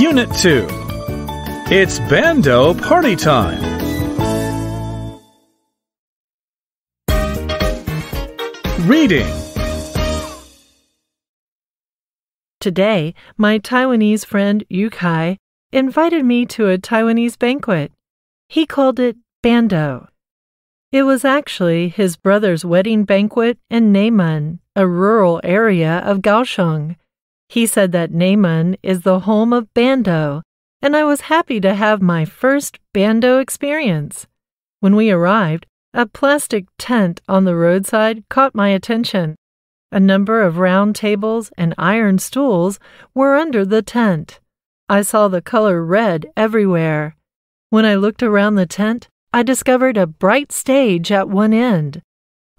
Unit 2 It's Bando Party Time. Reading Today, my Taiwanese friend Yukai invited me to a Taiwanese banquet. He called it Bando. It was actually his brother's wedding banquet in Neimen, a rural area of Kaohsiung. He said that Neimen is the home of Bando, and I was happy to have my first Bando experience. When we arrived, a plastic tent on the roadside caught my attention. A number of round tables and iron stools were under the tent. I saw the color red everywhere. When I looked around the tent, I discovered a bright stage at one end.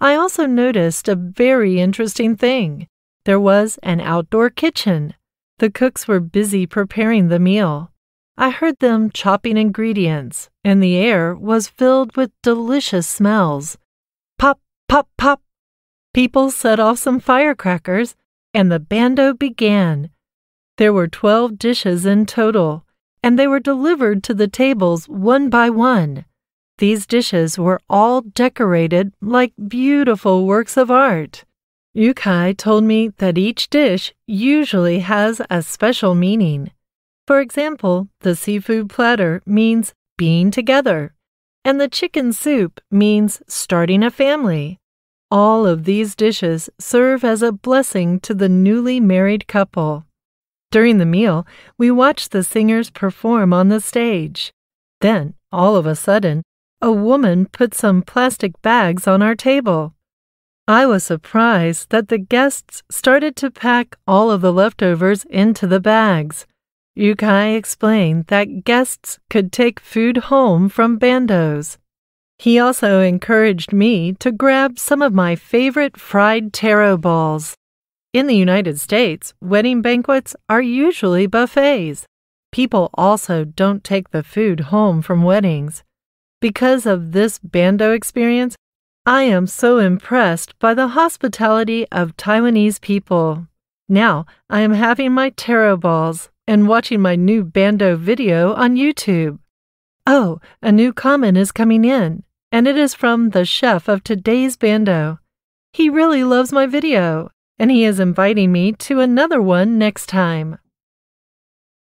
I also noticed a very interesting thing. There was an outdoor kitchen. The cooks were busy preparing the meal. I heard them chopping ingredients, and the air was filled with delicious smells. Pop, pop, pop. People set off some firecrackers, and the bando began. There were 12 dishes in total, and they were delivered to the tables one by one. These dishes were all decorated like beautiful works of art. Yukai told me that each dish usually has a special meaning. For example, the seafood platter means being together, and the chicken soup means starting a family. All of these dishes serve as a blessing to the newly married couple. During the meal, we watched the singers perform on the stage. Then, all of a sudden, a woman put some plastic bags on our table. I was surprised that the guests started to pack all of the leftovers into the bags. Yukai explained that guests could take food home from bandos. He also encouraged me to grab some of my favorite fried taro balls. In the United States, wedding banquets are usually buffets. People also don't take the food home from weddings. Because of this bando experience, I am so impressed by the hospitality of Taiwanese people. Now I am having my taro balls and watching my new bando video on YouTube. Oh, a new comment is coming in, and it is from the chef of today's bando. He really loves my video, and he is inviting me to another one next time.